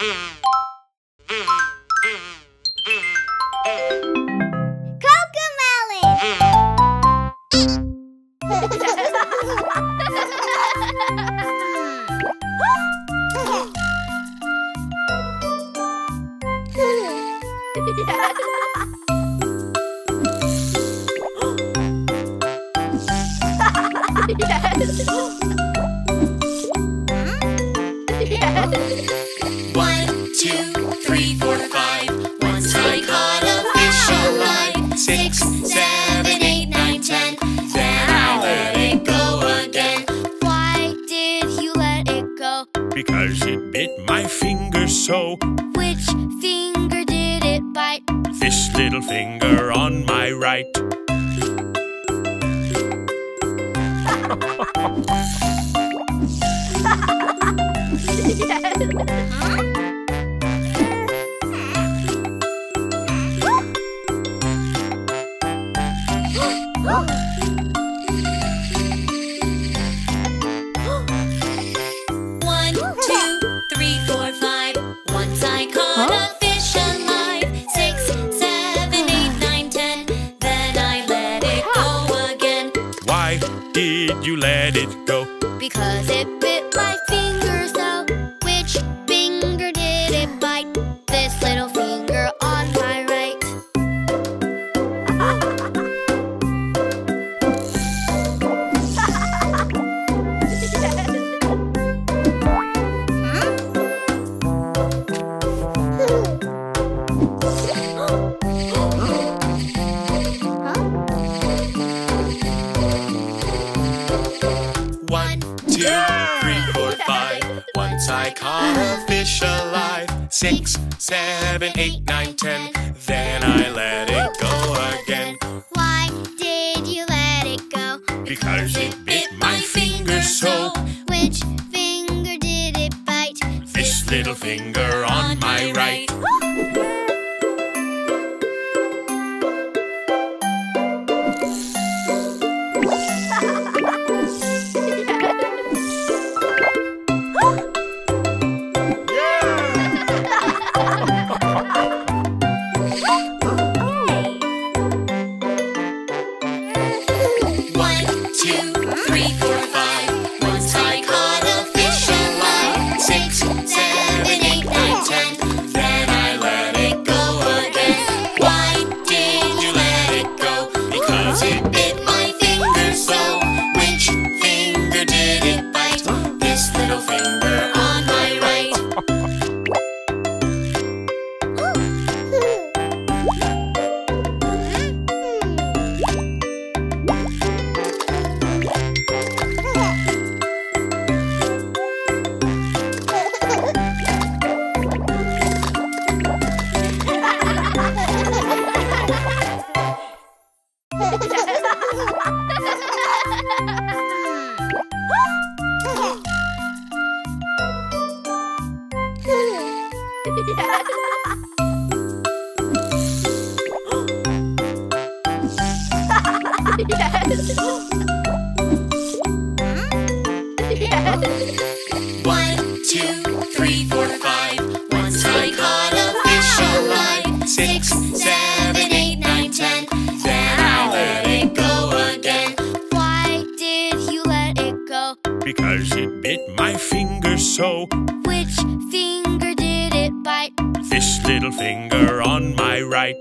Mm-hmm. because it bit my finger so. Which finger did it bite? This little finger on my right. yes. fish alive. Six, seven, eight, nine, ten. Then I let it go again. Why did you let it go? Because it bit my finger so. Which finger did it bite? This little finger on my right. so. Which finger did it bite? This little finger on my right.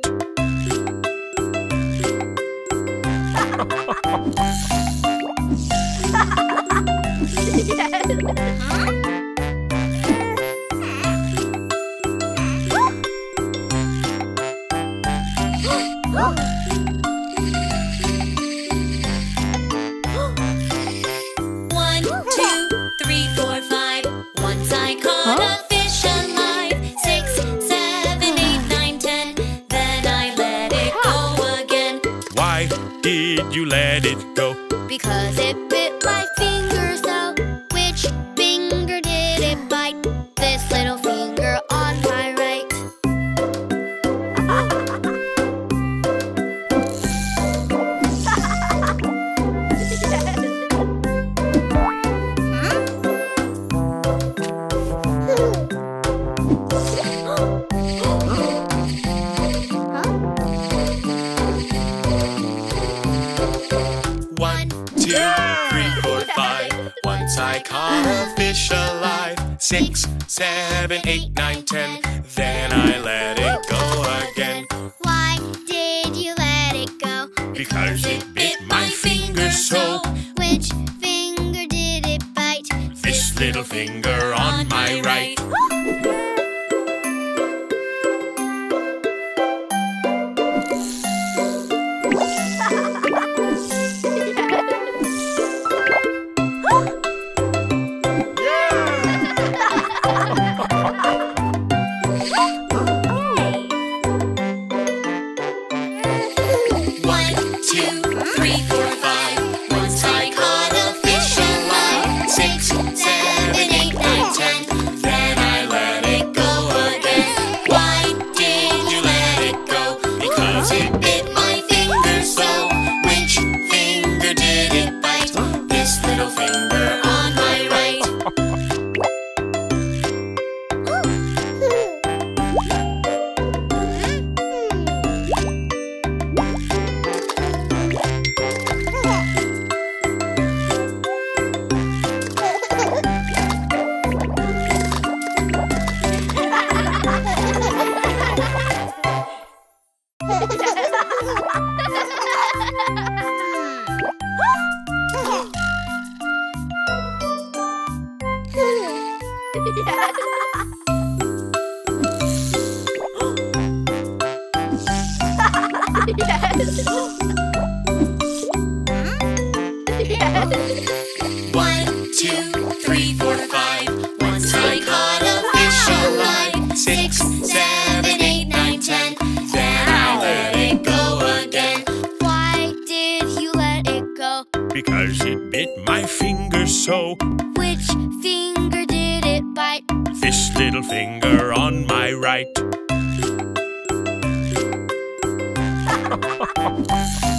six, seven, eight, nine, ten. Then I yeah. middle finger on my right.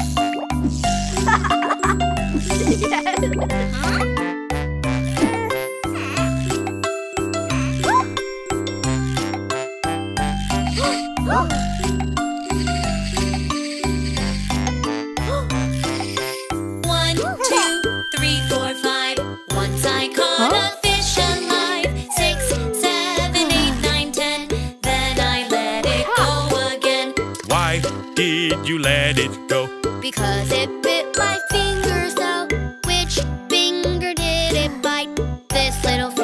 this little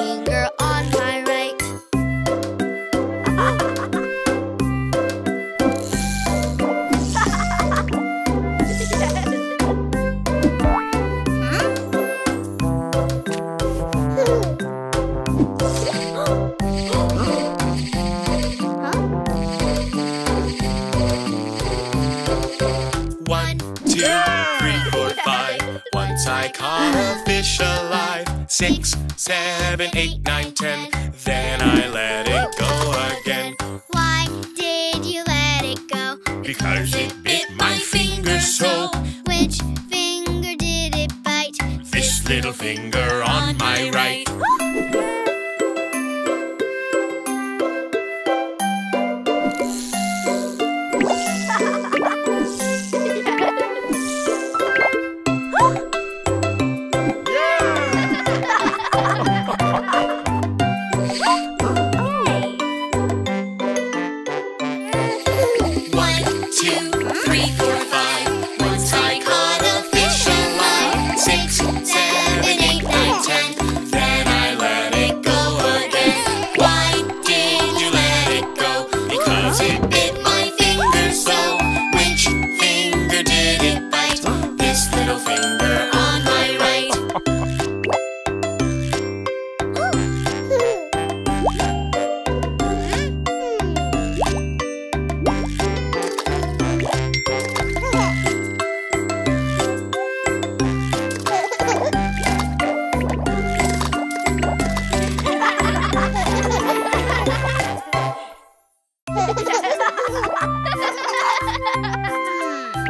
because it bit my finger so. Which finger did it bite? This little finger.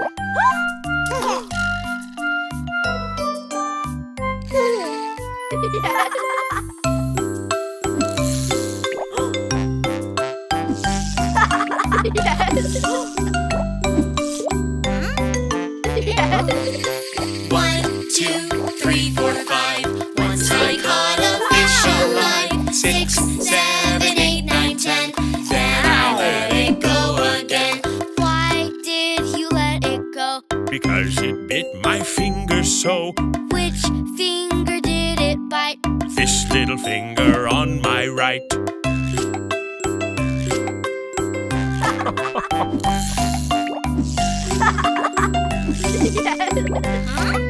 yeah. So. Which finger did it bite? This little finger on my right. One,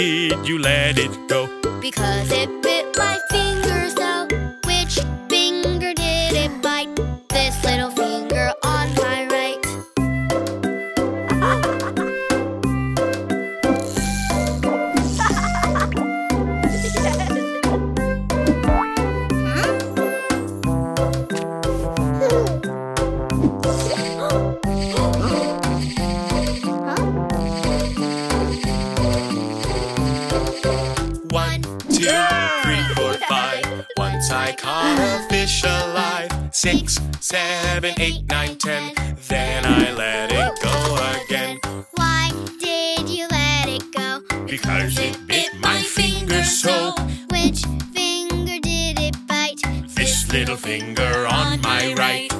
did you let it go? Because caught a fish alive. Six, seven, eight, nine, ten. Then I let it go again. Why did you let it go? Because it bit my finger so. Which finger did it bite? This little finger on my right.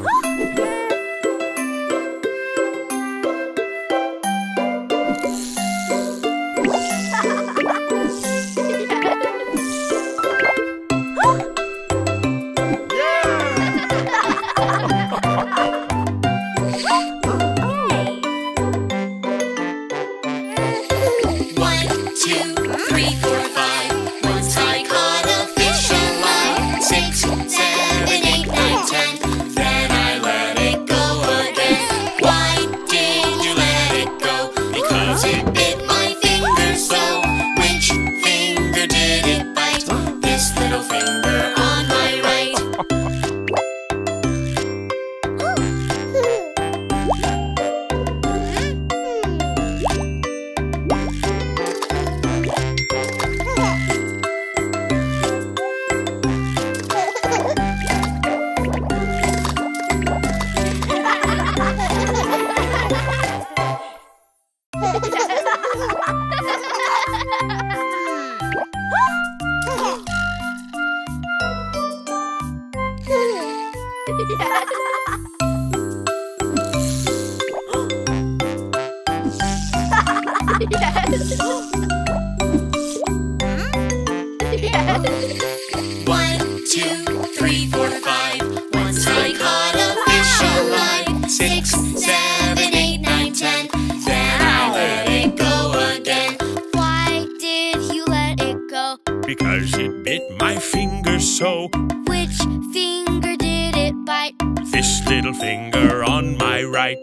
So. Which finger did it bite? This little finger on my right.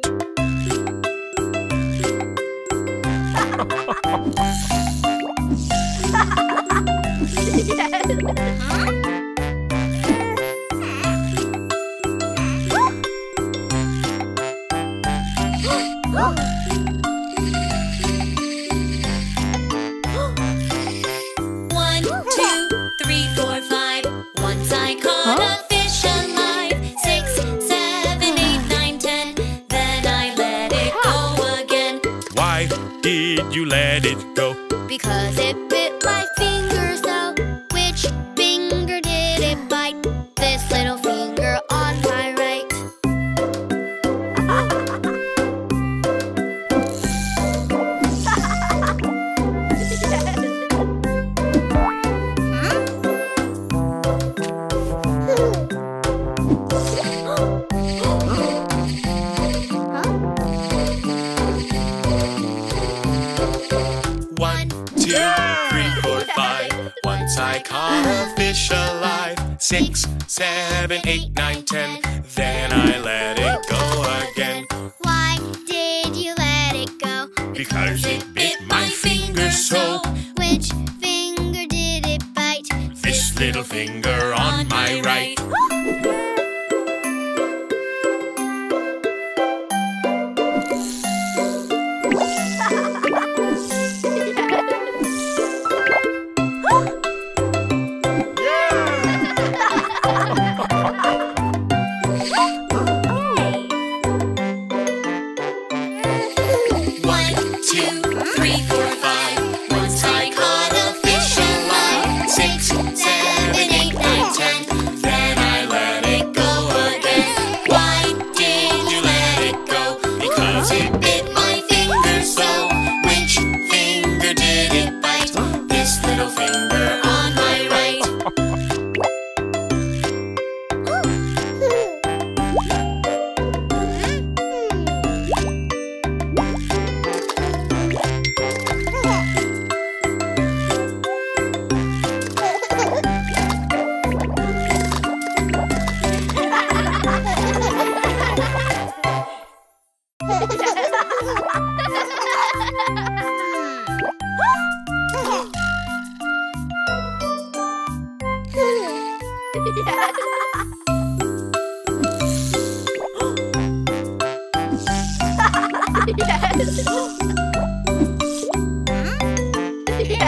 I caught a fish alive. Six, seven, eight, nine, ten. Then I let it go again. Why did you let it go? Because it bit my finger so. Which finger did it bite? This little finger on my right.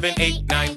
seven, eight, nine.